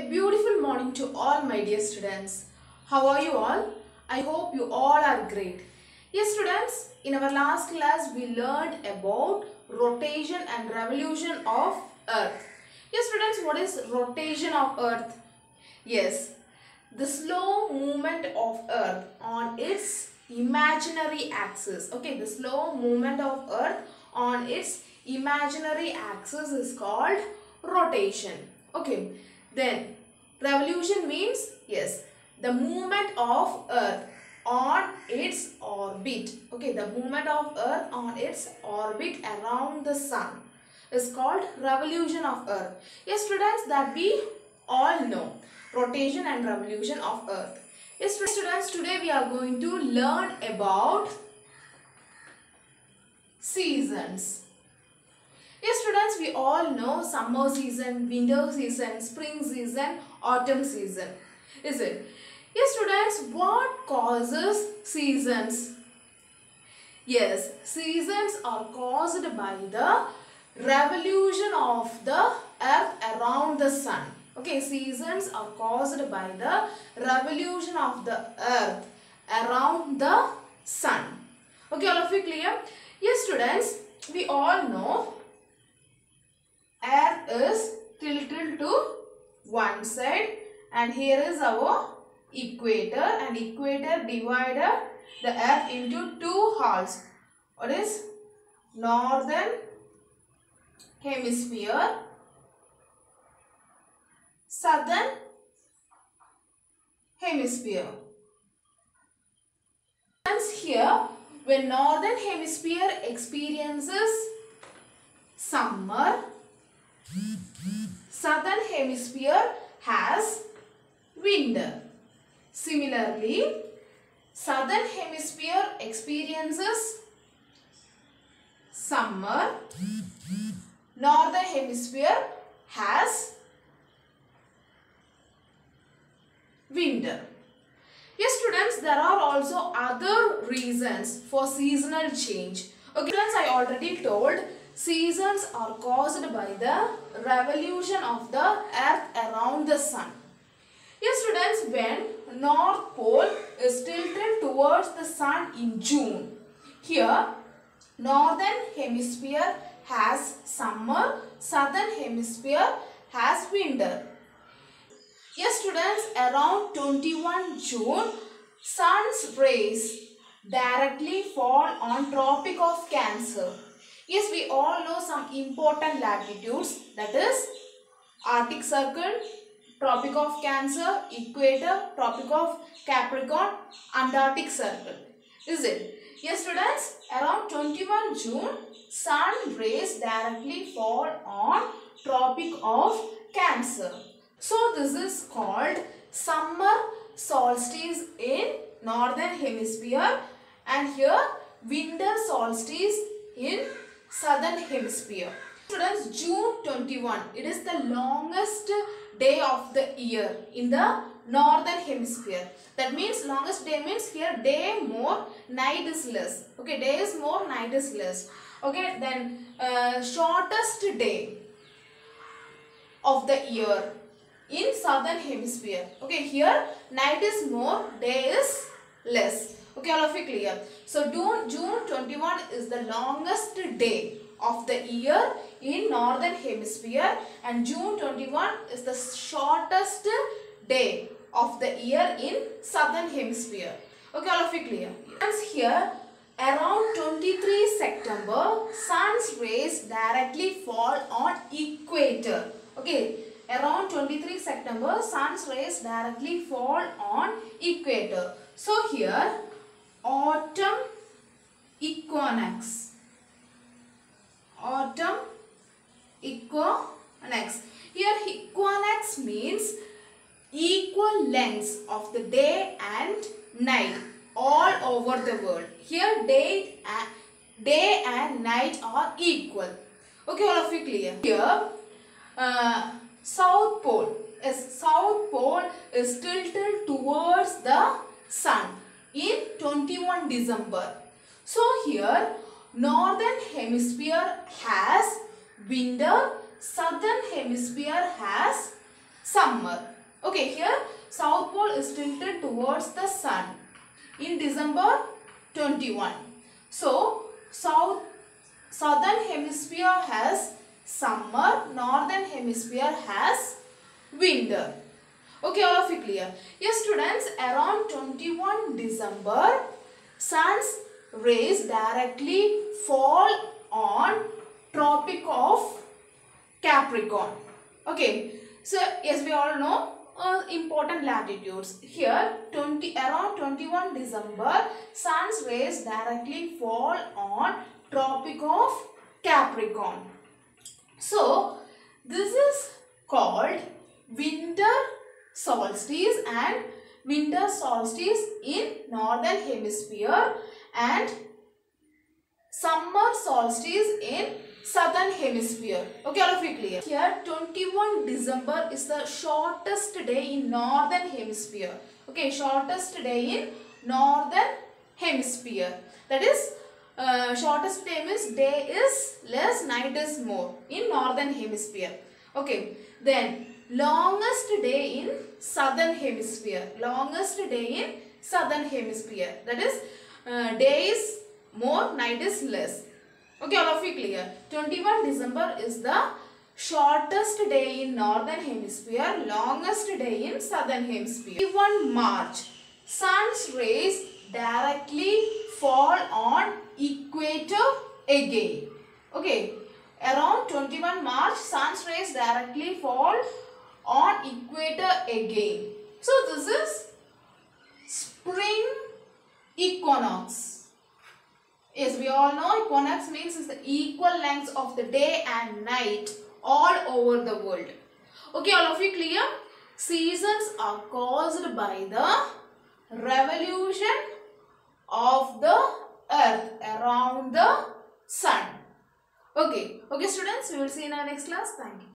A beautiful morning to all my dear students. How are you all? I hope you all are great. Yes students, in our last class we learned about rotation and revolution of earth. Yes students, what is rotation of earth? Yes, the slow movement of earth on its imaginary axis. Okay, the slow movement of earth on its imaginary axis is called rotation. Okay, then revolution means yes, the movement of earth on its orbit. Okay, the movement of earth on its orbit around the sun is called revolution of earth. Yes, students, that we all know rotation and revolution of earth. Yes, students, today we are going to learn about seasons. Students, we all know summer season, winter season, spring season, autumn season. Is it? Yes, students, what causes seasons? Yes, seasons are caused by the revolution of the earth around the sun. Okay, seasons are caused by the revolution of the earth around the sun. Okay, all of you clear? Yes, students, we all know is tilted to one side and here is our equator and equator divided the earth into two halves. What is northern hemisphere, southern hemisphere. Hence here when northern hemisphere experiences summer, southern hemisphere has winter. Similarly, southern hemisphere experiences summer, northern hemisphere has winter. Yes students, there are also other reasons for seasonal change. Okay students, I already told seasons are caused by the revolution of the earth around the sun. Yes students, when North Pole is tilted towards the sun in June, here Northern Hemisphere has summer, Southern Hemisphere has winter. Yes students, around 21 June, sun's rays directly fall on Tropic of Cancer. Yes, we all know some important latitudes that is Arctic Circle, Tropic of Cancer, Equator, Tropic of Capricorn, Antarctic Circle. Is it? Yes students, around 21 June, sun rays directly fall on Tropic of Cancer. So this is called summer solstice in northern hemisphere and here winter solstice in southern hemisphere. Students, June 21, it is the longest day of the year in the northern hemisphere. That means longest day means here day more, night is less. Okay, day is more, night is less. Okay, then uh, shortest day of the year in southern hemisphere. Okay, here night is more, day is less. Okay, all of you clear. So June, June 21 is the longest day of the year in northern hemisphere and June 21 is the shortest day of the year in southern hemisphere. Okay, all of you clear. Yes. Here around 23 September sun's rays directly fall on equator. Okay, around 23 September sun's rays directly fall on equator. So here autumn equinox. Autumn equinox. Here equinox means equal lengths of the day and night all over the world. Here day and, day and night are equal. Okay, all of you clear? Here uh, South Pole is South Pole is tilted towards the sun in 21 December. So here Northern Hemisphere has winter, Southern Hemisphere has summer. Okay, here South Pole is tilted towards the sun in December 21. So, South Southern Hemisphere has summer, Northern Hemisphere has winter. Okay, all of you clear? Yes, students, around 21 December, sun's rays directly fall on Tropic of Capricorn. Okay, so as we all know, uh, important latitudes. Here, 20 around 21 December, sun's rays directly fall on Tropic of Capricorn. So, this is called winter solstice and winter solstice in northern hemisphere and summer solstice in southern hemisphere. Okay, all of you clear? Here, 21 December is the shortest day in northern hemisphere. Okay, shortest day in northern hemisphere. That is, uh, shortest day means day is less, night is more in northern hemisphere. Okay, then longest day in southern hemisphere. Longest day in southern hemisphere. That is, uh, day is more, night is less. Okay, all of you clear? 21 December is the shortest day in northern hemisphere, longest day in southern hemisphere. 21 March, sun's rays directly fall on equator again. Okay, around 21 March, sun's rays directly fall on equator again. So this is spring equinox. Yes, we all know equinox means is the equal lengths of the day and night all over the world. Okay, all of you clear? Seasons are caused by the revolution of the earth around the sun. Okay, okay students, we will see in our next class. Thank you.